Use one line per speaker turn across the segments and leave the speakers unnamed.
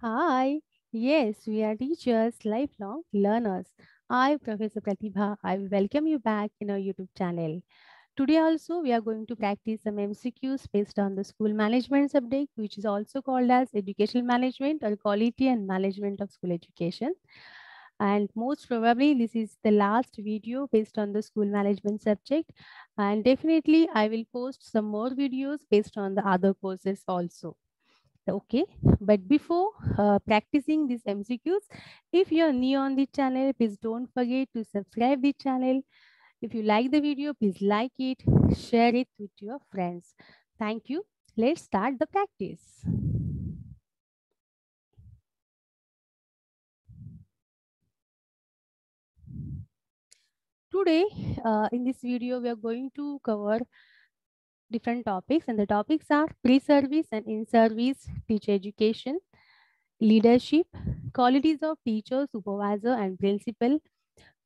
Hi. Yes, we are teachers, lifelong learners. I, Professor Pratibha, I welcome you back in our YouTube channel. Today also we are going to practice some MCQs based on the school management subject, which is also called as educational management or quality and management of school education. And most probably this is the last video based on the school management subject. And definitely I will post some more videos based on the other courses also okay but before uh, practicing these mcqs if you're new on the channel please don't forget to subscribe the channel. If you like the video please like it share it with your friends. Thank you. Let's start the practice. Today uh, in this video we are going to cover different topics and the topics are pre-service and in-service teacher education leadership qualities of teacher supervisor and principal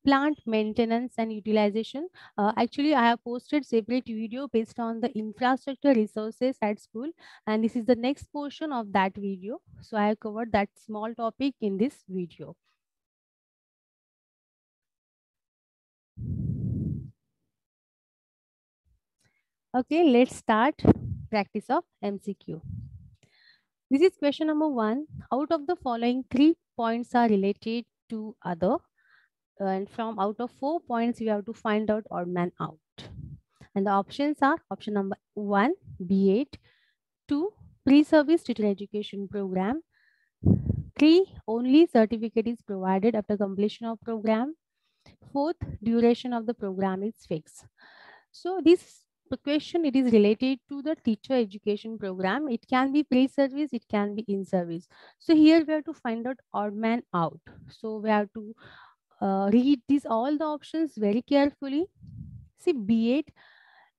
plant maintenance and utilization. Uh, actually, I have posted separate video based on the infrastructure resources at school. And this is the next portion of that video. So I have covered that small topic in this video. Okay, let's start practice of MCQ. This is question number one. Out of the following three points are related to other and from out of four points you have to find out odd man out and the options are option number one B.Ed two pre-service teacher education program three only certificate is provided after completion of program fourth duration of the program is fixed so this question it is related to the teacher education program it can be pre-service it can be in service so here we have to find out odd man out so we have to uh, read these all the options very carefully. See, B.Ed,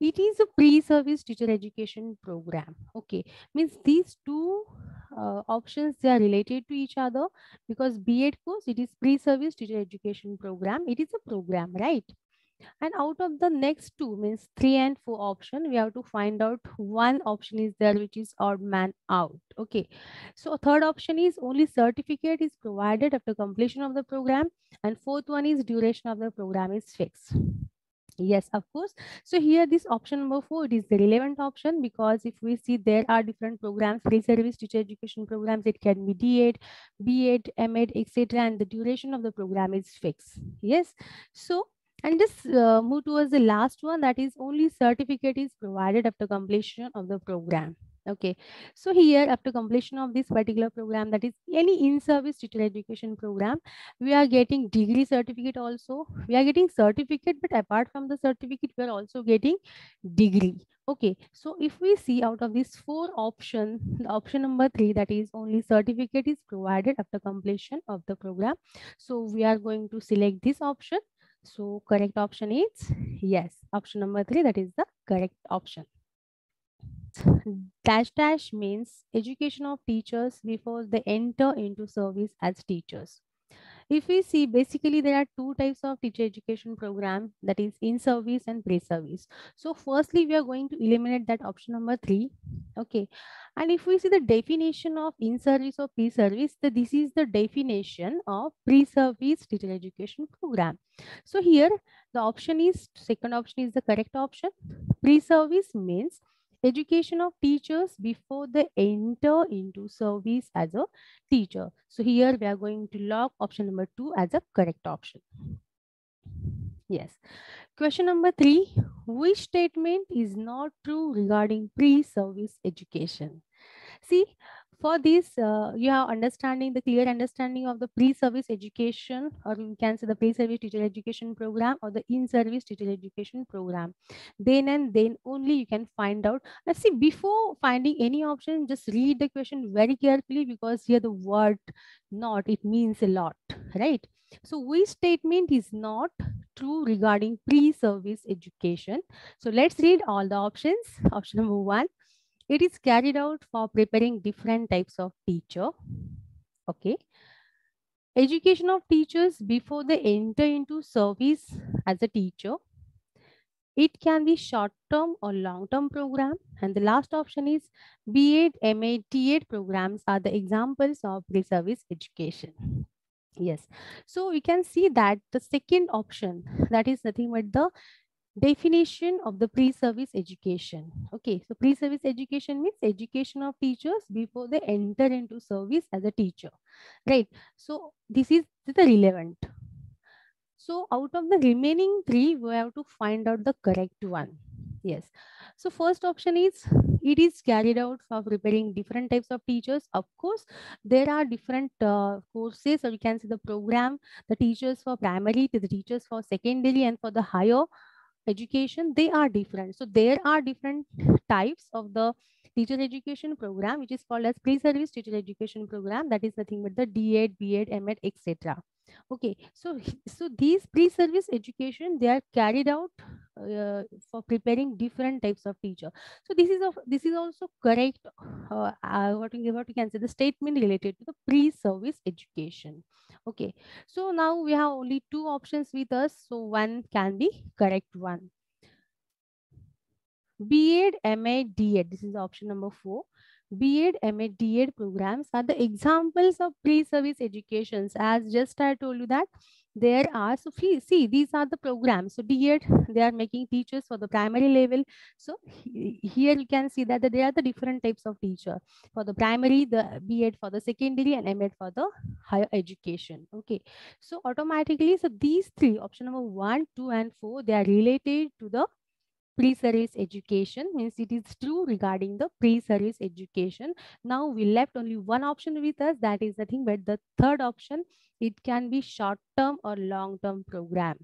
it is a pre-service teacher education program. Okay, means these two uh, options they are related to each other because B.Ed course it is pre-service teacher education program. It is a program, right? And out of the next two means three and four option, we have to find out one option is there which is odd man out. Okay. So third option is only certificate is provided after completion of the program. And fourth one is duration of the program is fixed. Yes, of course. So here this option number four, it is the relevant option because if we see there are different programs, pre-service teacher education programs, it can be D.Ed, B.Ed, M.Ed, etc. And the duration of the program is fixed. Yes. So and just uh, move towards the last one that is only certificate is provided after completion of the program. Okay. So here after completion of this particular program that is any in-service teacher education program we are getting degree certificate also. We are getting certificate but apart from the certificate we are also getting degree. Okay. So if we see out of these four option the option number three that is only certificate is provided after completion of the program. So we are going to select this option so correct option is yes, option number three, that is the correct option. Dash dash means education of teachers before they enter into service as teachers. If we see, basically there are two types of teacher education program that is in service and pre-service. So firstly, we are going to eliminate that option number three. Okay. And if we see the definition of in service or pre-service, this is the definition of pre-service teacher education program. So here the option is, second option is the correct option. Pre-service means education of teachers before they enter into service as a teacher. So here we are going to log option number two as a correct option. Yes. Question number three, which statement is not true regarding pre-service education? See, for this, uh, you have understanding the clear understanding of the pre-service education, or you can say the pre-service teacher education program or the in-service teacher education program. Then and then only you can find out. Let's see, before finding any option, just read the question very carefully because here the word not, it means a lot, right? So which statement is not true regarding pre-service education? So let's read all the options. Option number one, it is carried out for preparing different types of teacher. Okay. Education of teachers before they enter into service as a teacher. It can be short-term or long-term program. And the last option is B.Ed, MA, D.Ed programs are the examples of pre-service education. Yes. So we can see that the second option, that is nothing but the definition of the pre-service education. Okay so pre-service education means education of teachers before they enter into service as a teacher right? So this is the relevant. So out of the remaining three we have to find out the correct one. Yes. So first option is it is carried out for preparing different types of teachers. Of course there are different uh, courses. Or you can see the program the teachers for primary to the teachers for secondary and for the higher education they are different. So there are different types of the teacher education program which is called as pre-service teacher education program that is nothing but the D.Ed, B.Ed, M.Ed, etc. Okay, so so these pre-service education they are carried out uh, for preparing different types of teacher. So this is of this is also correct. Uh, uh, what we what we can say the statement related to the pre-service education. Okay, so now we have only two options with us. So one can be correct one. B.Ed, MA, D.Ed. This is option number four. B.Ed, MA, D.Ed programs are the examples of pre-service educations. As just I told you that there are, so see, these are the programs. So D.Ed, they are making teachers for the primary level. So here you can see that there are the different types of teacher. For the primary, the B.Ed for the secondary and M.Ed for the higher education. Okay. So automatically, so these three, option number one, two, and four, they are related to the pre-service education means it is true regarding the pre-service education. Now we left only one option with us that is nothing but the third option it can be short-term or long-term program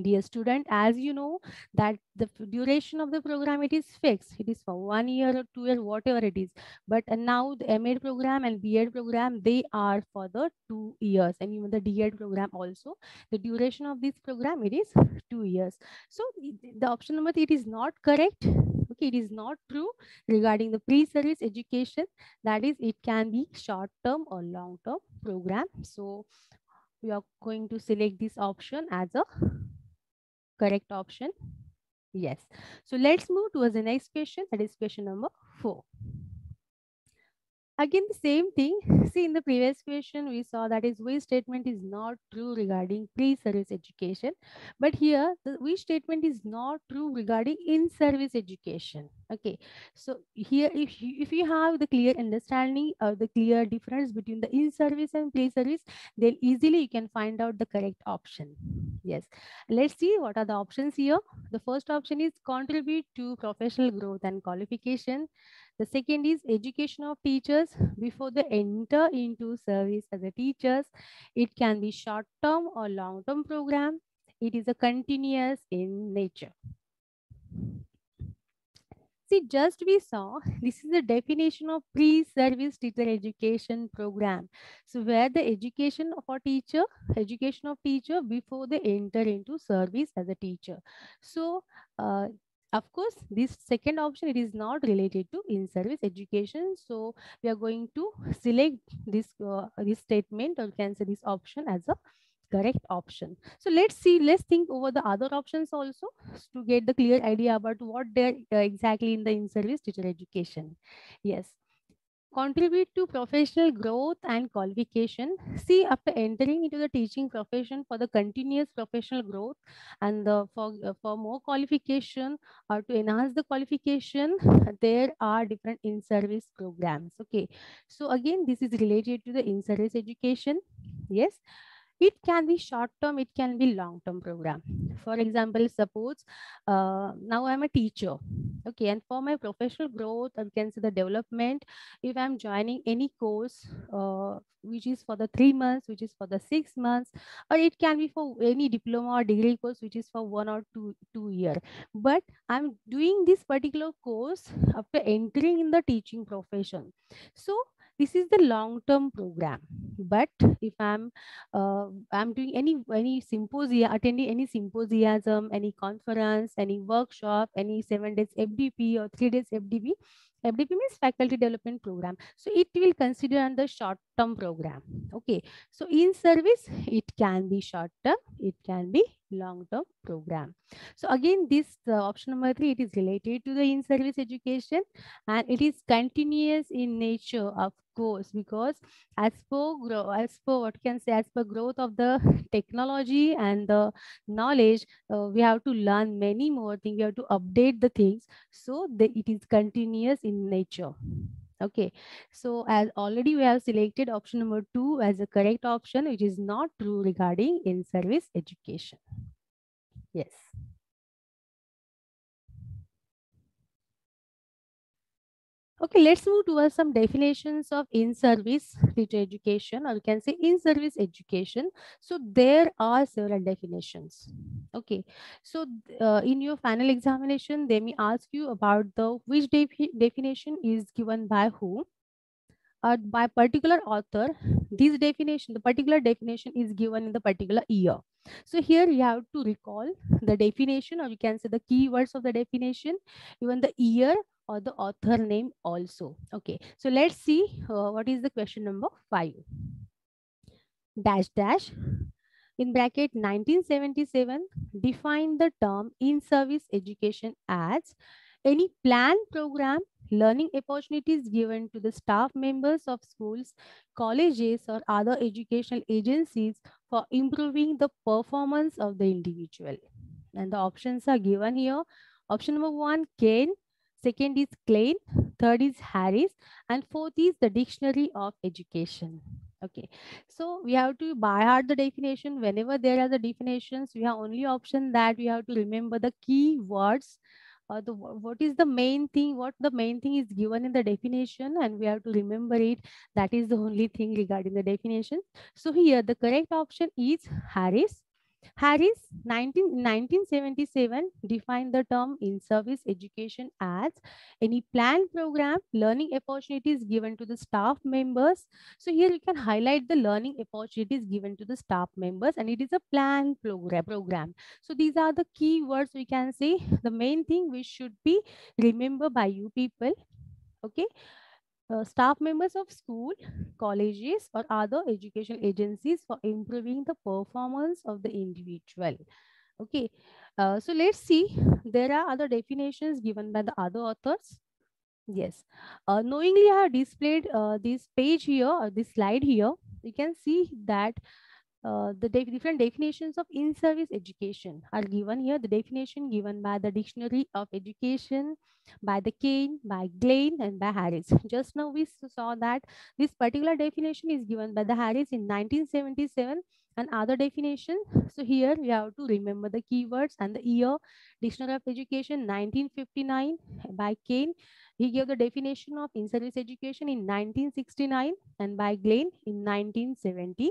dear student as you know that the duration of the program it is fixed. It is for one year or two year whatever it is. But now the MA program and B.Ed program they are for the two years and even the D.Ed program also. The duration of this program it is two years. So the option number three, it is not correct. Okay it is not true regarding the pre-service education. That is it can be short term or long term program. So we are going to select this option as a correct option? Yes. So let's move towards the next question. That is question number four. Again, the same thing. See, in the previous question, we saw that is which statement is not true regarding pre-service education. But here, the which statement is not true regarding in-service education. Okay. So here, if you, if you have the clear understanding of the clear difference between the in-service and pre-service, then easily you can find out the correct option. Yes. Let's see what are the options here. The first option is contribute to professional growth and qualification. The second is education of teachers before they enter into service as a teachers. It can be short-term or long-term program. It is a continuous in nature. See, just we saw, this is the definition of pre-service teacher education program. So where the education of a teacher, education of teacher before they enter into service as a teacher. So uh, of course, this second option, it is not related to in-service education. So we are going to select this, uh, this statement or can say this option as a correct option. So let's see, let's think over the other options also to get the clear idea about what they're uh, exactly in the in-service teacher education. Yes contribute to professional growth and qualification. See after entering into the teaching profession for the continuous professional growth and the, for uh, for more qualification or to enhance the qualification there are different in-service programs. Okay. So again this is related to the in-service education. Yes it can be short term it can be long term program. For example suppose uh, now i'm a teacher okay and for my professional growth i can see the development. If i'm joining any course uh, which is for the three months which is for the six months or it can be for any diploma or degree course which is for one or two two year. But i'm doing this particular course after entering in the teaching profession. So this is the long term program but if i'm uh, i'm doing any any symposium attending any symposium any conference any workshop any seven days fdp or three days fdp FDP means faculty development program. So it will consider under short term program. Okay. So in service, it can be short term, it can be long term program. So again, this uh, option number three, it is related to the in service education and it is continuous in nature of course because as per grow as per what can say as per growth of the technology and the knowledge uh, we have to learn many more things. We have to update the things so it is continuous in nature. Okay. So as already we have selected option number two as a correct option which is not true regarding in service education. Yes Okay, let's move towards some definitions of in-service teacher education or you can say in-service education. So there are several definitions. Okay, so uh, in your final examination, they may ask you about the which defi definition is given by who or by particular author. This definition, the particular definition is given in the particular year. So here you have to recall the definition or you can say the keywords of the definition, even the year or the author name also. Okay, so let's see uh, what is the question number five. Dash dash in bracket 1977 define the term in service education as any planned program learning opportunities given to the staff members of schools colleges or other educational agencies for improving the performance of the individual and the options are given here option number one Kane second is Klein, third is Harris, and fourth is the Dictionary of Education. Okay, so we have to by heart the definition. Whenever there are the definitions, we have only option that we have to remember the key words. Uh, the what is the main thing? What the main thing is given in the definition, and we have to remember it. That is the only thing regarding the definition. So here the correct option is Harris. Harris 19, 1977 defined the term in-service education as any planned program, learning opportunities given to the staff members. So here you can highlight the learning opportunities given to the staff members and it is a planned program. program. So these are the key words we can say. The main thing we should be remember by you people. Okay uh, staff members of school, colleges, or other educational agencies for improving the performance of the individual. Okay, uh, so let's see. There are other definitions given by the other authors. Yes, uh, knowingly I have displayed uh, this page here or this slide here. You can see that uh, the def different definitions of in-service education are given here. The definition given by the Dictionary of Education, by the Kane, by Klein, and by Harris. Just now we saw that this particular definition is given by the Harris in 1977 and other definition. So here we have to remember the keywords and the year. Dictionary of Education 1959 by Kane. He gave the definition of in-service education in 1969 and by Klein in 1970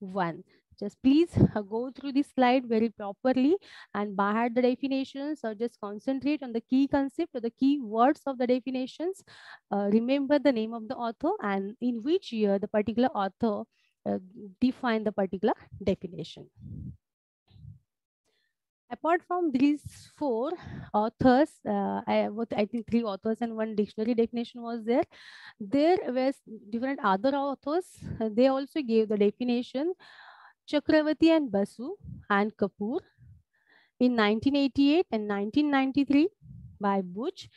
one. Just please uh, go through this slide very properly and by the definitions or just concentrate on the key concept or the key words of the definitions. Uh, remember the name of the author and in which year the particular author uh, defined the particular definition. Apart from these four authors, uh, I, I think three authors and one dictionary definition was there. There were different other authors. They also gave the definition. Chakravarti and Basu and Kapoor in 1988 and 1993 by Buch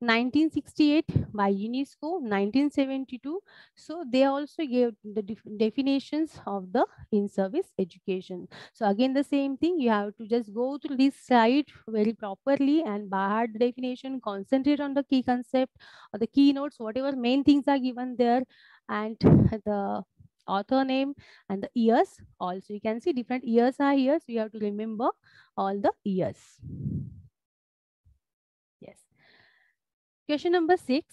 1968 by UNESCO, 1972. So they also gave the definitions of the in-service education. So again, the same thing, you have to just go through this slide very properly and by the definition, concentrate on the key concept or the keynotes, whatever main things are given there and the author name and the years also you can see different years are here so you have to remember all the years Question number six,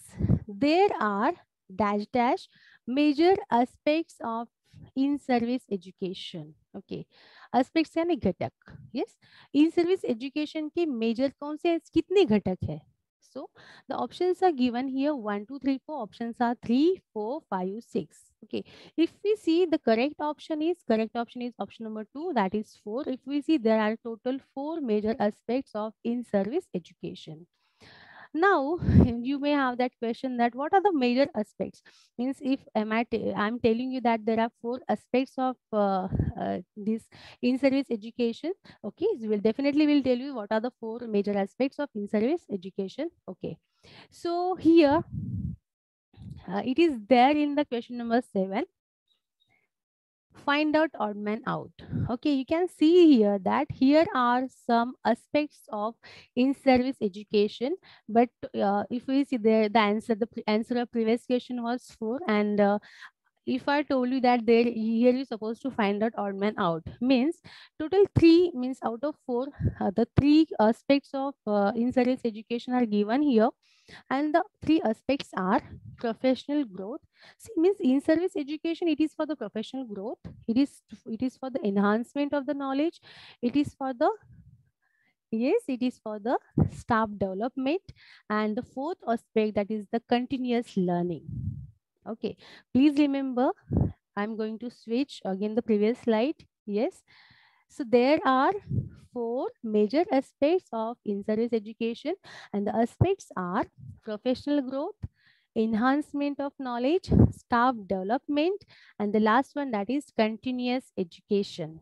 there are dash dash major aspects of in-service education. Okay, aspects यानी घटक. Yes, in-service education के major कौन से कितने घटक है? So the options are given here one, two, three, four. Options are three, four, five, six. Okay. If we see the correct option is correct option is option number two. That is four. If we see there are total four major aspects of in-service education. Now you may have that question that what are the major aspects? Means if am I t- i'm telling you that there are four aspects of uh, uh, this in service education okay? So we'll definitely will tell you what are the four major aspects of in service education okay? So here uh, it is there in the question number seven find out odd man out. Okay you can see here that here are some aspects of in service education but uh, if we see the, the answer the answer of previous question was four and uh, if I told you that there here you're supposed to find out odd man out means total three means out of four uh, the three aspects of uh, in service education are given here and the three aspects are professional growth. See means in service education it is for the professional growth. It is it is for the enhancement of the knowledge. It is for the yes it is for the staff development. And the fourth aspect that is the continuous learning. Okay please remember i'm going to switch again the previous slide. Yes so there are four major aspects of in-service education and the aspects are professional growth, enhancement of knowledge, staff development, and the last one that is continuous education.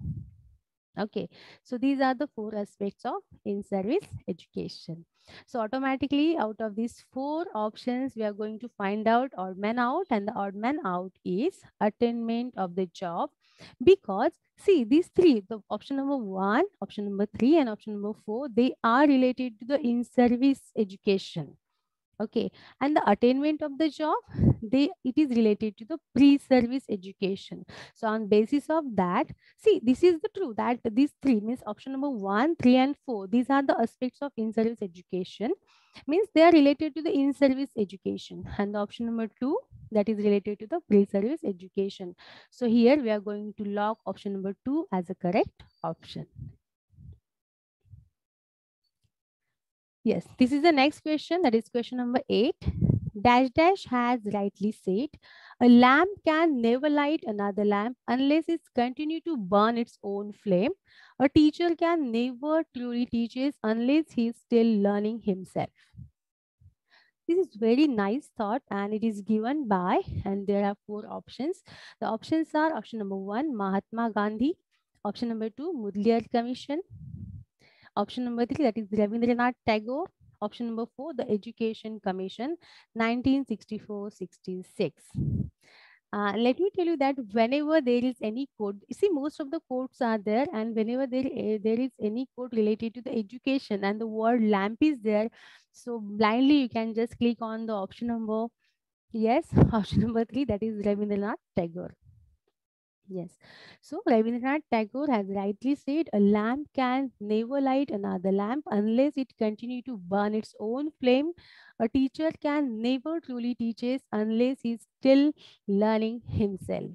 Okay, so these are the four aspects of in-service education. So automatically out of these four options, we are going to find out odd man out and the odd man out is attainment of the job because see these three, the option number one, option number three and option number four, they are related to the in-service education okay. And the attainment of the job they it is related to the pre-service education. So on basis of that see this is the true that these three means option number one three and four these are the aspects of in-service education. Means they are related to the in-service education. And the option number two that is related to the pre-service education. So here we are going to log option number two as a correct option Yes, this is the next question. That is question number eight. Dash Dash has rightly said, a lamp can never light another lamp unless it continue to burn its own flame. A teacher can never truly teaches unless he is still learning himself. This is very nice thought and it is given by, and there are four options. The options are option number one, Mahatma Gandhi. Option number two, Mudaliar Commission. Option number three, that is Rabindranath Tagore. Option number four, the Education Commission, 1964-66. Uh, let me tell you that whenever there is any code, you see most of the codes are there and whenever there, uh, there is any code related to the education and the word lamp is there, so blindly you can just click on the option number, yes, option number three, that is Rabindranath Tagore. Yes. So Rabindranath Tagore has rightly said a lamp can never light another lamp unless it continue to burn its own flame. A teacher can never truly teaches unless he's still learning himself.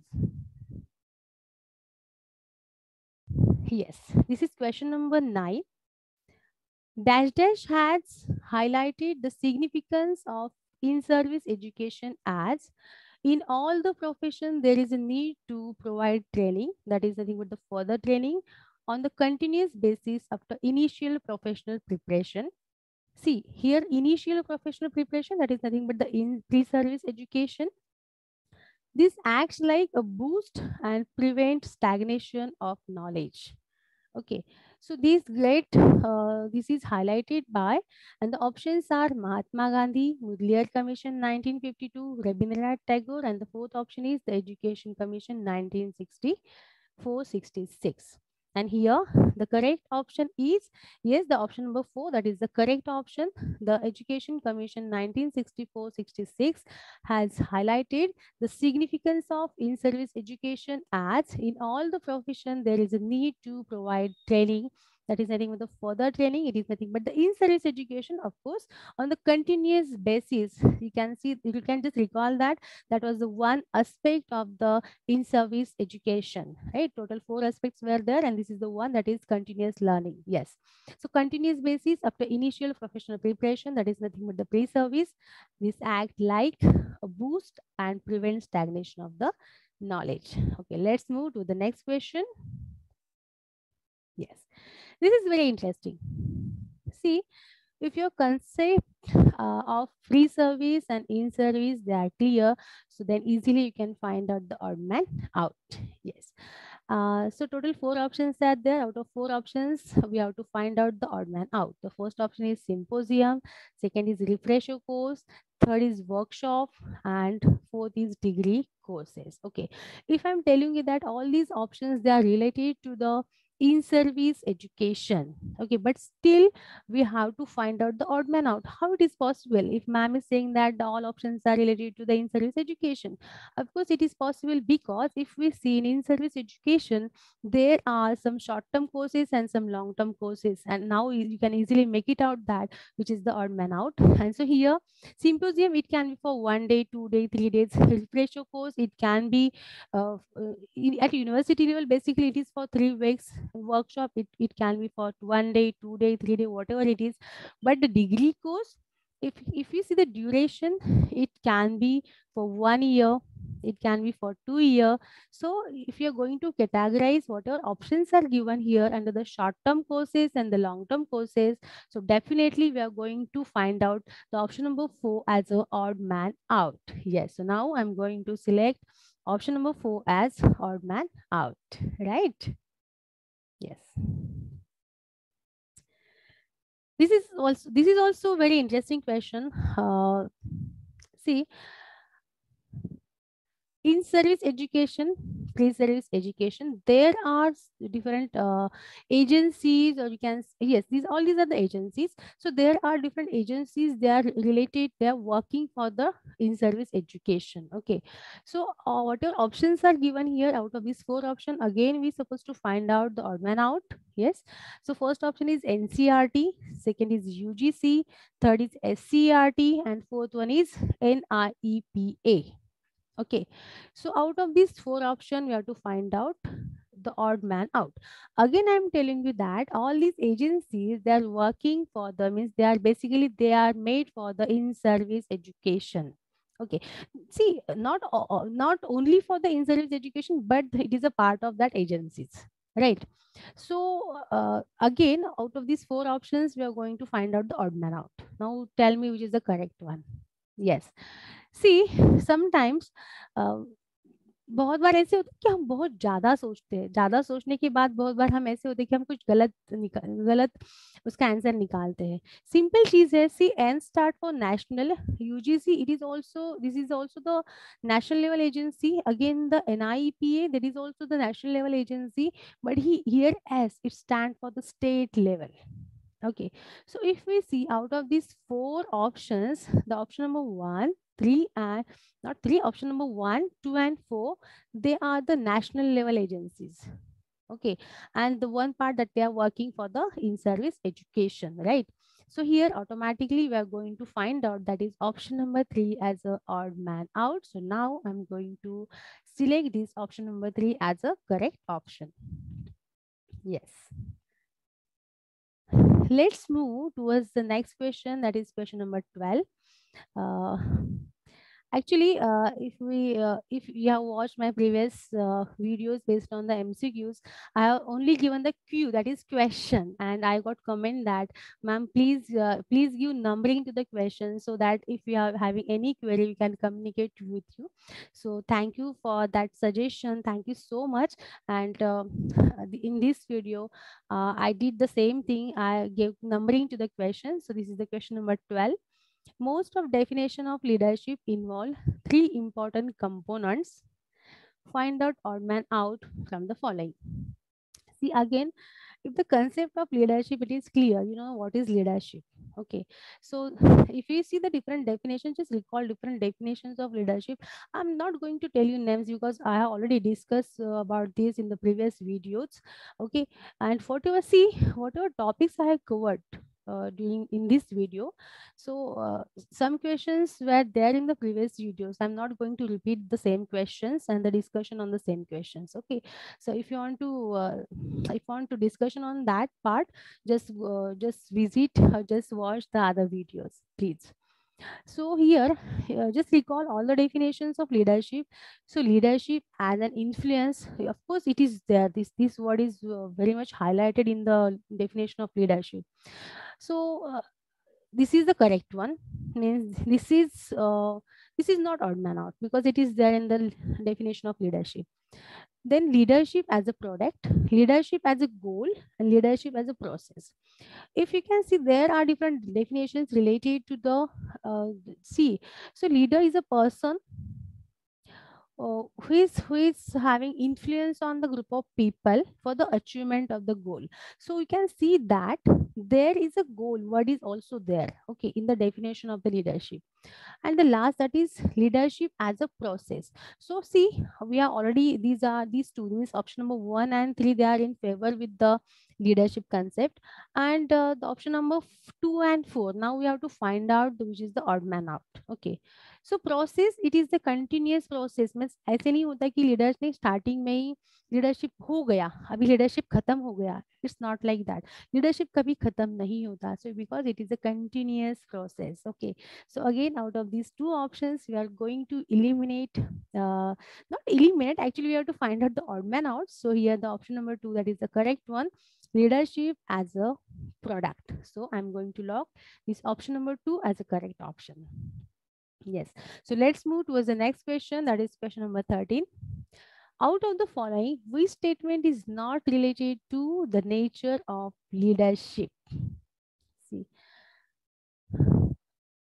Yes, this is question number nine. Dash Dash has highlighted the significance of in-service education as in all the profession there is a need to provide training. That is nothing but the further training on the continuous basis after initial professional preparation. See here initial professional preparation that is nothing but the in pre-service education. This acts like a boost and prevent stagnation of knowledge. Okay so these great, uh, this is highlighted by, and the options are Mahatma Gandhi, Mudaliar Commission 1952, Rabindranath Tagore, and the fourth option is the Education Commission 1964-66. And here the correct option is, yes, the option number four, that is the correct option. The Education Commission 1964-66 has highlighted the significance of in-service education as in all the profession, there is a need to provide training that is nothing but the further training it is nothing. But the in-service education of course on the continuous basis you can see you can just recall that that was the one aspect of the in-service education right? Total four aspects were there and this is the one that is continuous learning yes. So continuous basis after initial professional preparation that is nothing but the pre-service this act like a boost and prevent stagnation of the knowledge. Okay let's move to the next question yes this is very interesting. See, if your concept uh, of pre-service and in service they are clear so then easily you can find out the odd man out yes uh, so total four options are there. Out of four options, we have to find out the odd man out. The first option is symposium. Second is refresher course. Third is workshop. And fourth is degree courses. Okay. If I'm telling you that all these options, they are related to the in service education. Okay but still we have to find out the odd man out how it is possible. If ma'am is saying that all options are related to the in service education of course it is possible because if we see in in service education there are some short term courses and some long term courses and now you can easily make it out that which is the odd man out. And so here symposium it can be for one day two day three days. Refresher course it can be uh, uh at university level basically it is for three weeks workshop it, it can be for one day two day three day whatever it is. But the degree course if if you see the duration it can be for one year it can be for two year. So if you're going to categorize whatever options are given here under the short term courses and the long term courses so definitely we are going to find out the option number four as a odd man out. Yes so now i'm going to select option number four as odd man out right Yes. This is also this is also very interesting question. Uh, see, in service education pre-service education there are different uh, agencies or you can yes these all these are the agencies. So there are different agencies they are related they are working for the in service education okay. So uh, what your options are given here out of these four options again we supposed to find out the odd man out yes. So first option is ncert second is ugc third is scert and fourth one is niepa Okay, so out of these four options, we have to find out the odd man out. Again, I'm telling you that all these agencies, they are working for the, means they are basically, they are made for the in-service education. Okay, see, not, uh, not only for the in-service education, but it is a part of that agencies, right? So uh, again, out of these four options, we are going to find out the odd man out. Now tell me which is the correct one. Yes C sometimes बहुत बार ऐसे होता है कि हम बहुत ज़्यादा सोचते हैं। ज़्यादा सोचने के बाद बहुत बार हम ऐसे होते हैं कि हम कुछ गलत गलत उसका आंसर निकालते हैं। सिंपल चीज़ है C N start for national UGC it is also this is also the national level agency again the NIPA that is also the national level agency but he here S it stand for the state level okay, so if we see, out of these four options, the option number one three and not three option number one two and four they are the national level agencies. Okay and the one part that they are working for the in-service education right? So here automatically we are going to find out that is option number three as a odd man out. So now i'm going to select this option number three as a correct option. Yes. Let's move towards the next question that is question number 12 uh, Actually, uh, if we uh, if you have watched my previous uh, videos based on the MCQs, I have only given the Q that is question, and I got comment that, ma'am, please uh, please give numbering to the question so that if you are having any query, we can communicate with you. So thank you for that suggestion. Thank you so much. And uh, in this video, uh, I did the same thing. I gave numbering to the question. So this is the question number 12 most of definition of leadership involve three important components. Find out or man out from the following. See again, if the concept of leadership it is clear, you know what is leadership. Okay, so if you see the different definitions, just recall different definitions of leadership. I'm not going to tell you names because I have already discussed uh, about this in the previous videos. Okay, and whatever see whatever topics I have covered uh, during in this video. So uh, some questions were there in the previous videos. I'm not going to repeat the same questions and the discussion on the same questions. Okay. So if you want to, uh, if you want to discussion on that part, just uh, just visit or just watch the other videos, please. So here, uh, just recall all the definitions of leadership. So leadership as an influence, of course, it is there. This this word is uh, very much highlighted in the definition of leadership. So uh, this is the correct one. Means this is uh, this is not odd man out because it is there in the definition of leadership. Then leadership as a product leadership as a goal and leadership as a process. If you can see there are different definitions related to the uh, see so leader is a person uh, who is who is having influence on the group of people for the achievement of the goal? So we can see that there is a goal what is also there okay in the definition of the leadership. And the last that is leadership as a process. So see we are already these are these two these option number one and three they are in favor with the leadership concept. And uh, the option number two and four now we have to find out which is the odd man out okay so process it is the continuous process means ऐसे नहीं होता कि leaders ने starting में ही leadership हो गया अभी leadership खत्म हो गया it's not like that leadership कभी खत्म नहीं होता so because it is a continuous process okay so again out of these two options we are going to eliminate uh, not eliminate actually we have to find out the odd man out so here the option number two that is the correct one leadership as a product so i'm going to log this option number two as a correct option Yes. So let's move towards the next question. That is question number 13. Out of the following, which statement is not related to the nature of leadership? See.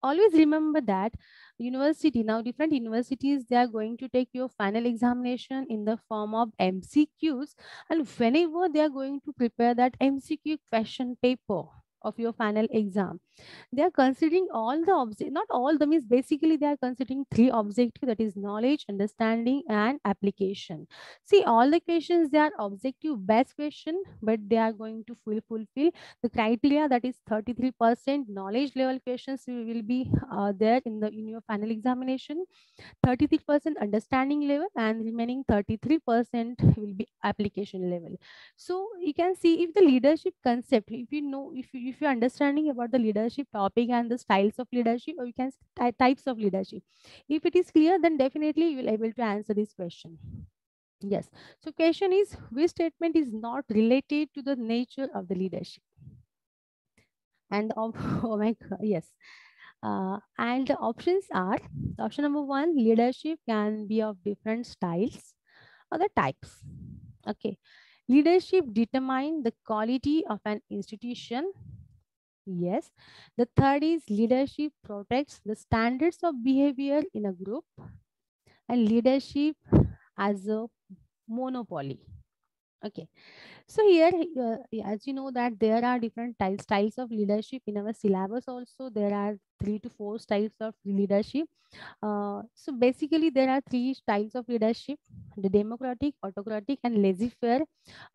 Always remember that university, now different universities, they are going to take your final examination in the form of MCQs. And whenever they are going to prepare that MCQ question paper, of your final exam. They are considering all the object not all the means basically they are considering three objective that is knowledge understanding and application. See all the questions they are objective based question but they are going to fulfill the criteria that is 33 percent knowledge level questions will be uh, there in the in your final examination. 33 percent understanding level and remaining 33 percent will be application level. So you can see if the leadership concept if you know if you if you're understanding about the leadership topic and the styles of leadership or you can types of leadership. If it is clear then definitely you will able to answer this question. Yes. So question is which statement is not related to the nature of the leadership? And of, oh my god yes. Uh, and the options are option number one leadership can be of different styles or the types. Okay. Leadership determine the quality of an institution Yes. The third is leadership protects the standards of behavior in a group and leadership as a monopoly. Okay. So here, uh, as you know that there are different styles of leadership in our syllabus also. There are three to four styles of leadership. Uh, so basically, there are three styles of leadership, the democratic, autocratic, and laissez-faire.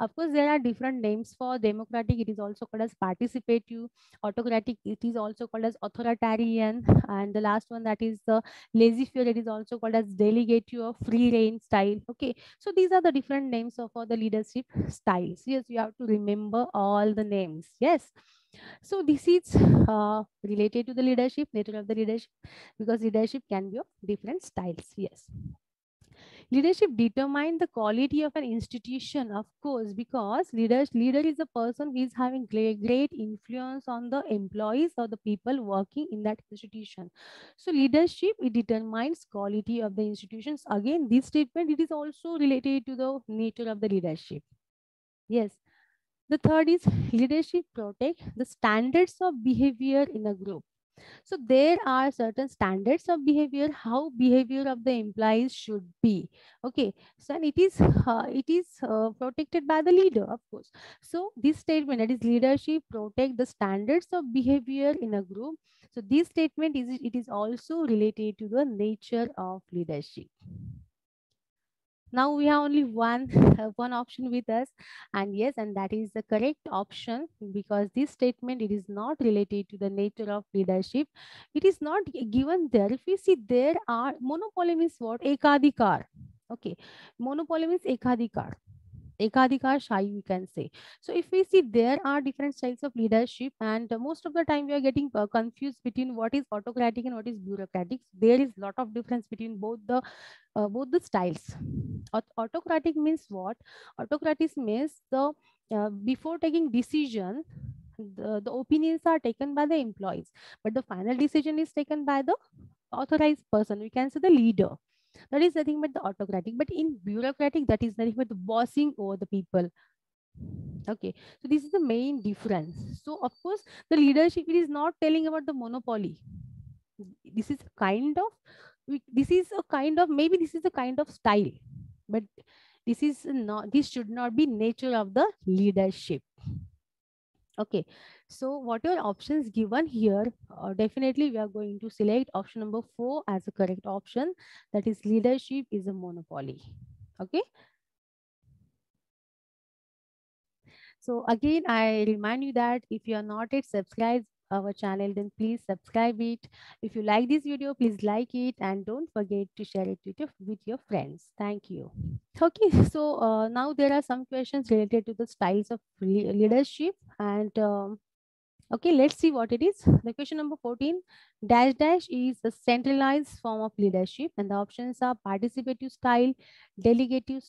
Of course, there are different names for democratic. It is also called as participative. Autocratic, it is also called as authoritarian. And the last one that is the laissez-faire, it is also called as delegative or free rein style. Okay, so these are the different names of for the leadership styles. Yes, you have to remember all the names. Yes. So this is uh, related to the leadership, nature of the leadership, because leadership can be of different styles. Yes. Leadership determines the quality of an institution, of course, because leaders, leader is a person who is having great, great influence on the employees or the people working in that institution. So leadership, it determines quality of the institutions. Again, this statement, it is also related to the nature of the leadership. Yes. The third is leadership protect the standards of behavior in a group. So there are certain standards of behavior, how behavior of the employees should be. Okay, so and it is uh, it is uh, protected by the leader, of course. So this statement that is leadership protect the standards of behavior in a group. So this statement is it is also related to the nature of leadership now we have only one one option with us. And yes and that is the correct option because this statement it is not related to the nature of leadership. It is not given there. If we see there are monopoly means what? Ekadikar okay. Monopoly means ekadikar ekadikar shahi we can say. So if we see there are different styles of leadership and most of the time we are getting uh, confused between what is autocratic and what is bureaucratic. There is a lot of difference between both the uh, both the styles. Autocratic means what? Autocratic means the uh, before taking decision the, the opinions are taken by the employees but the final decision is taken by the authorized person. We can say the leader that is nothing but the autocratic but in bureaucratic that is nothing but the bossing over the people. Okay so this is the main difference. So of course the leadership is not telling about the monopoly. This is kind of this is a kind of maybe this is a kind of style but this is not this should not be nature of the leadership okay. So what are options given here uh, definitely we are going to select option number four as a correct option. That is leadership is a monopoly. Okay? So again i remind you that if you are not yet subscribed our channel then please subscribe it. If you like this video please like it and don't forget to share it with your, with your friends. Thank you. Okay so uh, now there are some questions related to the styles of leadership and um, Okay, let's see what it is. The question number 14, dash dash is a centralized form of leadership and the options are participative style, delegative,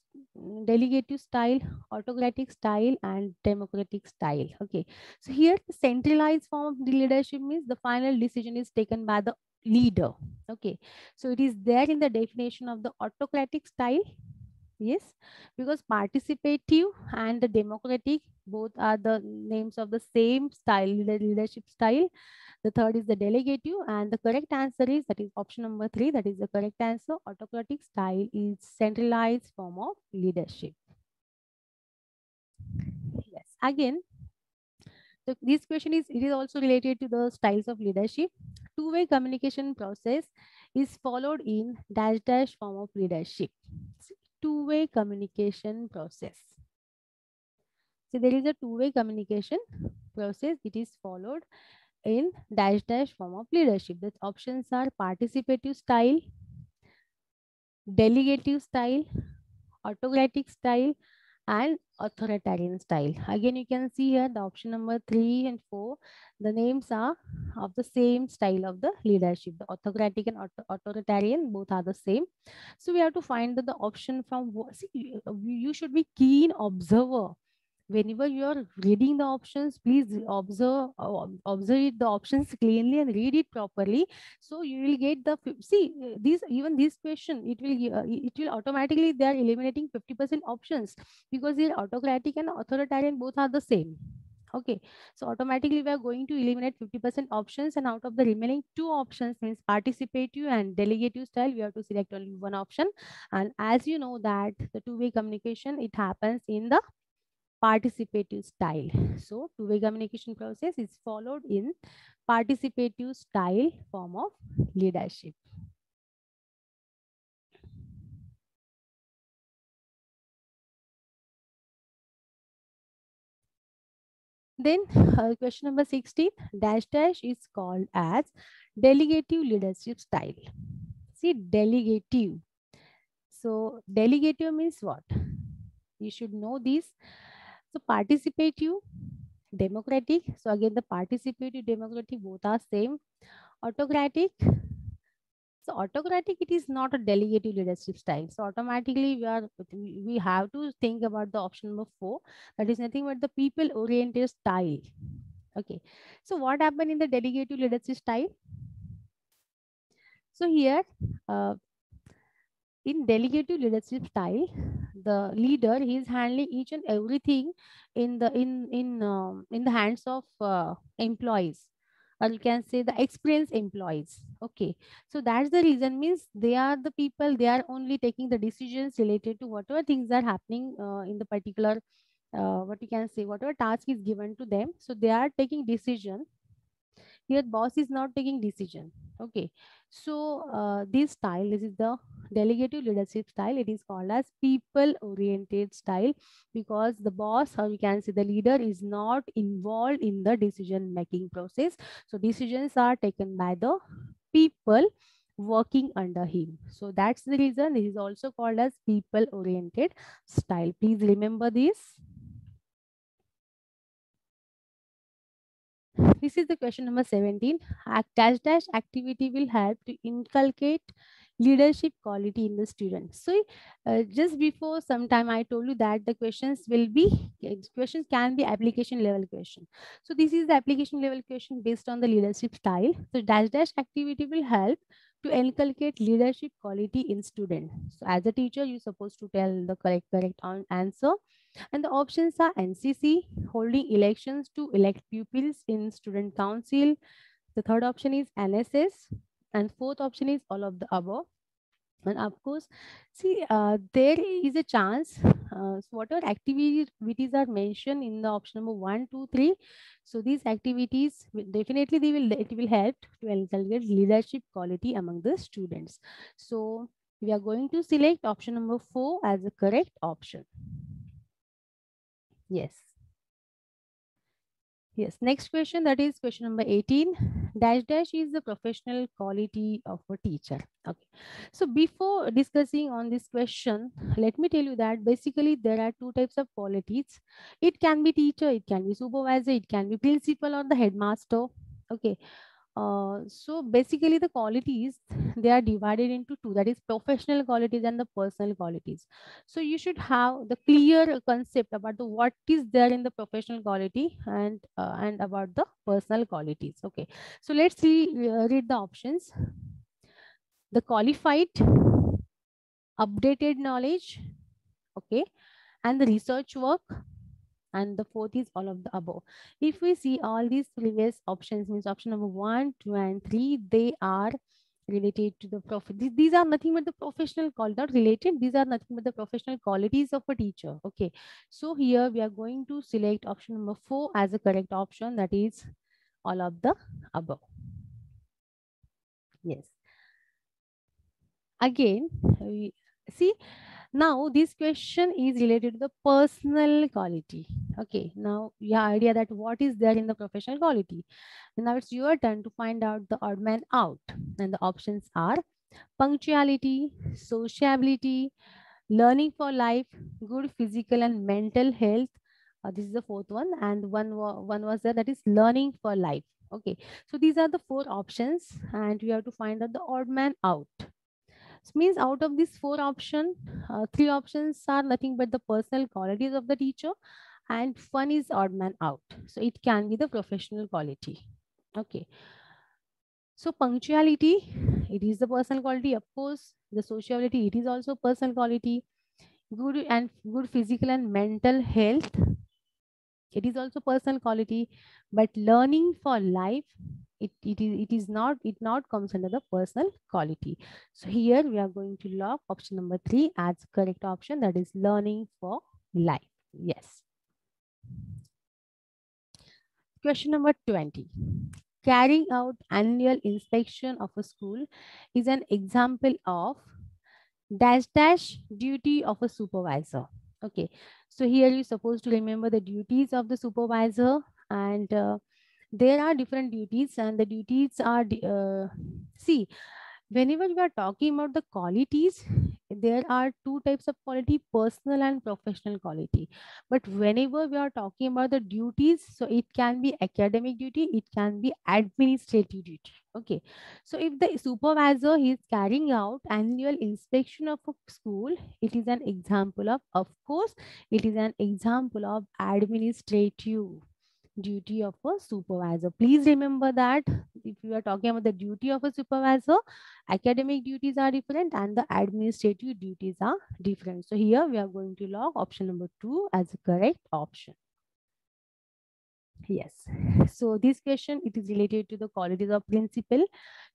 delegative style, autocratic style and democratic style. Okay, so here the centralized form of leadership means the final decision is taken by the leader. Okay, so it is there in the definition of the autocratic style yes because participative and the democratic both are the names of the same style leadership style. The third is the delegative and the correct answer is that is option number three that is the correct answer. Autocratic style is centralized form of leadership. Yes again so this question is it is also related to the styles of leadership. Two-way communication process is followed in dash dash form of leadership two-way communication process. So there is a two-way communication process. It is followed in dash dash form of leadership. The options are participative style, delegative style, autocratic style, and authoritarian style. Again, you can see here the option number three and four, the names are of the same style of the leadership. The autocratic and authoritarian, both are the same. So we have to find the, the option from, see, you should be keen observer whenever you are reading the options please observe uh, observe the options cleanly and read it properly. So you will get the see these even this question it will uh, it will automatically they are eliminating 50 percent options because the autocratic and authoritarian both are the same. Okay. So automatically we are going to eliminate 50 percent options and out of the remaining two options means participative and delegative style we have to select only one option. And as you know that the two-way communication it happens in the participative style. So two-way communication process is followed in participative style form of leadership. Then uh, question number 16, dash dash is called as delegative leadership style. See, delegative. So delegative means what? You should know this so participative, democratic. So again, the participative, democratic, both are same. Autocratic. So autocratic, it is not a delegative leadership style. So automatically we are we have to think about the option number four. That is nothing but the people-oriented style. Okay. So what happened in the delegative leadership style? So here, uh, in delegative leadership style, the leader he is handling each and everything in the in in um, in the hands of uh, employees. Or you can say the experienced employees. Okay. So that's the reason means they are the people they are only taking the decisions related to whatever things are happening uh, in the particular uh, what you can say whatever task is given to them. So they are taking decision here boss is not taking decision okay? So uh, this style this is the delegative leadership style. It is called as people oriented style because the boss or you can say the leader is not involved in the decision making process. So decisions are taken by the people working under him. So that's the reason this is also called as people oriented style. Please remember this This is the question number 17. Act dash dash activity will help to inculcate leadership quality in the student. So uh, just before some time, I told you that the questions will be, questions can be application level question. So this is the application level question based on the leadership style. So dash dash activity will help to inculcate leadership quality in student. So as a teacher, you're supposed to tell the correct, correct answer. And the options are NCC, holding elections to elect pupils in student council. The third option is NSS. And fourth option is all of the above. And of course, see, uh, there is a chance, uh, so whatever activities are mentioned in the option number one, two, three. So these activities, definitely they will, it will help to inculcate leadership quality among the students. So we are going to select option number four as the correct option. Yes. Yes, next question that is question number 18. Dash dash is the professional quality of a teacher. Okay. So before discussing on this question, let me tell you that basically there are two types of qualities. It can be teacher, it can be supervisor, it can be principal or the headmaster. Okay. Uh, so basically the qualities they are divided into two that is professional qualities and the personal qualities. So you should have the clear concept about the what is there in the professional quality and uh, and about the personal qualities okay? So let's see uh, read the options. The qualified updated knowledge okay? And the research work and the fourth is all of the above. If we see all these previous options, means option number one, two, and three, they are related to the profit. These are nothing but the professional call, not related. These are nothing but the professional qualities of a teacher. Okay. So here we are going to select option number four as a correct option. That is all of the above. Yes. Again, we see now, this question is related to the personal quality. Okay, now you have idea that what is there in the professional quality. Now it's your turn to find out the odd man out. And the options are punctuality, sociability, learning for life, good physical and mental health. Uh, this is the fourth one. And one, one was there that is learning for life. Okay, so these are the four options and we have to find out the odd man out. So means out of these four options, uh, three options are nothing but the personal qualities of the teacher and one is odd man out. So it can be the professional quality. Okay. So punctuality, it is the personal quality. Of course, the sociality, it is also personal quality. Good and good physical and mental health, it is also personal quality. But learning for life, it, it is it is not it not comes under the personal quality. So here we are going to lock option number three as correct option that is learning for life. Yes. Question number 20 carrying out annual inspection of a school is an example of dash dash duty of a supervisor. Okay. So here you're supposed to remember the duties of the supervisor and uh, there are different duties and the duties are uh, see whenever we are talking about the qualities there are two types of quality personal and professional quality. But whenever we are talking about the duties so it can be academic duty it can be administrative duty okay? So if the supervisor is carrying out annual inspection of a school it is an example of of course it is an example of administrative duty of a supervisor. Please remember that if you are talking about the duty of a supervisor, academic duties are different and the administrative duties are different. So here we are going to log option number two as a correct option. Yes. So this question, it is related to the qualities of principal.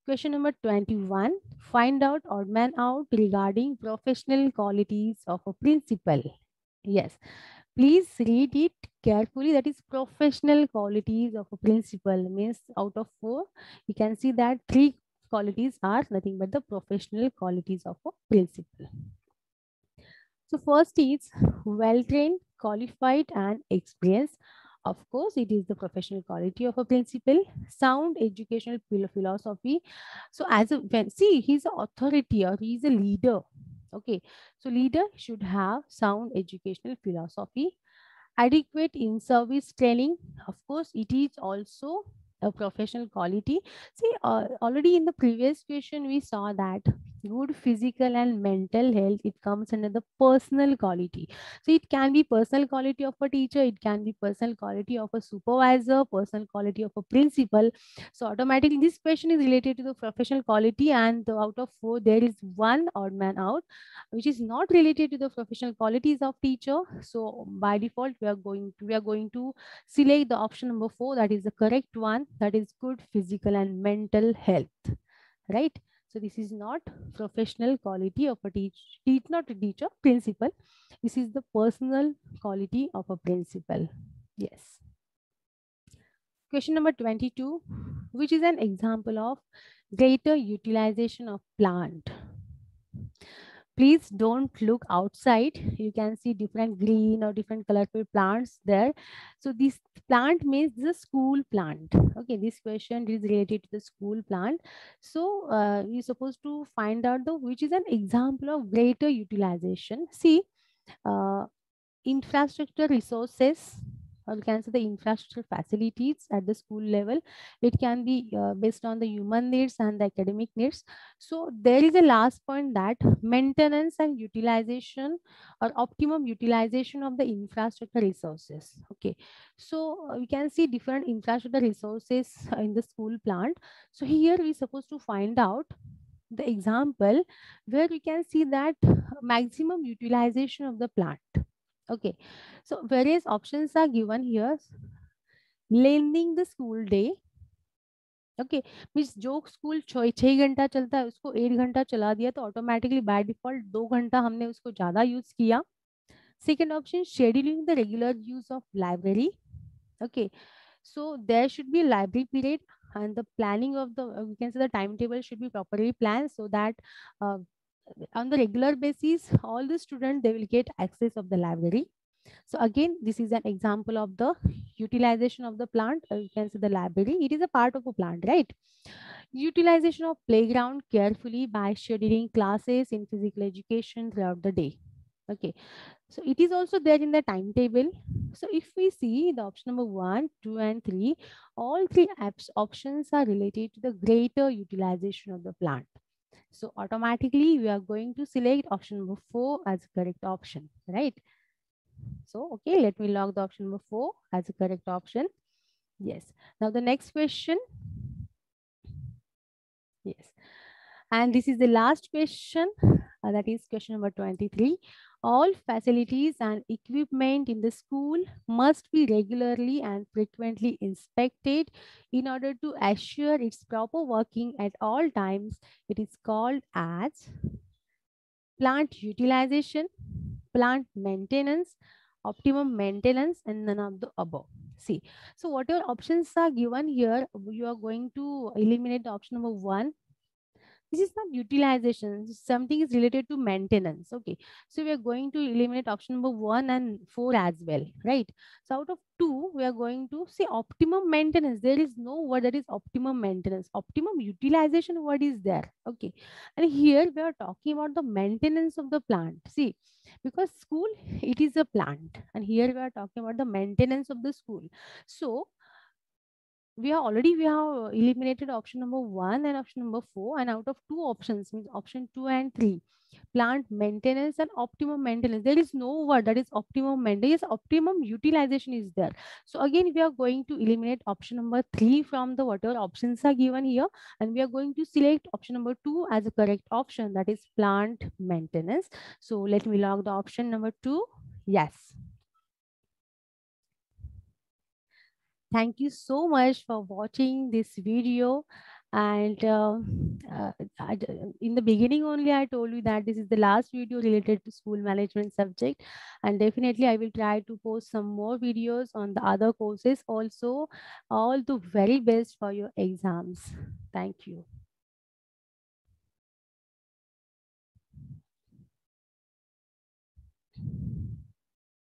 Question number 21, find out or man out regarding professional qualities of a principal. Yes. Please read it carefully. That is professional qualities of a principal means out of four, you can see that three qualities are nothing but the professional qualities of a principal. So first is well-trained, qualified and experienced. Of course, it is the professional quality of a principal, sound educational philosophy. So as a, when, see, he's an authority or he's a leader Okay, so leader should have sound educational philosophy, adequate in-service training. Of course, it is also a professional quality. See, uh, already in the previous question, we saw that good physical and mental health it comes under the personal quality. So it can be personal quality of a teacher it can be personal quality of a supervisor personal quality of a principal. So automatically this question is related to the professional quality and the out of four there is one odd man out which is not related to the professional qualities of teacher. So by default we are going to we are going to select the option number four that is the correct one that is good physical and mental health right so this is not professional quality of a teach, teach not a teacher, principal. This is the personal quality of a principal. Yes. Question number 22, which is an example of greater utilization of plant please don't look outside. You can see different green or different colorful plants there. So this plant means the school plant. Okay this question is related to the school plant. So uh, you're supposed to find out the which is an example of greater utilization. See uh, infrastructure resources or you can say the infrastructure facilities at the school level. It can be uh, based on the human needs and the academic needs. So there is a last point that maintenance and utilization or optimum utilization of the infrastructure resources. Okay, so uh, we can see different infrastructure resources in the school plant. So here we supposed to find out the example where we can see that maximum utilization of the plant okay. So, various options are given here. Lending the school day. Okay means जो school छह घंटा चलता है, उसको eight घंटा चला दिया तो ऑटोमेटिकली बाय डिफ़ॉल्ट दो घंटा हमने उसको ज़्यादा यूज़ किया। Second option scheduling the regular use of library okay so there should be library period and the planning of the time table should be properly plan so that on the regular basis, all the students, they will get access of the library. So again, this is an example of the utilization of the plant. Uh, you can see the library. It is a part of a plant, right? Utilization of playground carefully by scheduling classes in physical education throughout the day. Okay, so it is also there in the timetable. So if we see the option number one, two, and three, all three apps options are related to the greater utilization of the plant. So automatically we are going to select option number four as correct option, right? So, okay, let me log the option number four as a correct option. Yes. Now the next question. Yes. And this is the last question. Uh, that is question number 23. All facilities and equipment in the school must be regularly and frequently inspected in order to assure its proper working at all times. It is called as plant utilization, plant maintenance, optimum maintenance, and none of the above. See, so whatever options are given here, you are going to eliminate the option number one, this is not utilization. Something is related to maintenance. Okay. So we are going to eliminate option number one and four as well right? So out of two we are going to say optimum maintenance. There is no word that is optimum maintenance. Optimum utilization word is there. Okay. And here we are talking about the maintenance of the plant. See because school it is a plant. And here we are talking about the maintenance of the school. So we are already we have eliminated option number one and option number four and out of two options means option two and three plant maintenance and optimum maintenance. There is no word that is optimum maintenance optimum utilization is there. So again we are going to eliminate option number three from the whatever options are given here and we are going to select option number two as a correct option that is plant maintenance. So let me log the option number two. Yes Thank you so much for watching this video. And uh, uh, I, in the beginning only, I told you that this is the last video related to school management subject. And definitely I will try to post some more videos on the other courses also. All the very best for your exams. Thank you.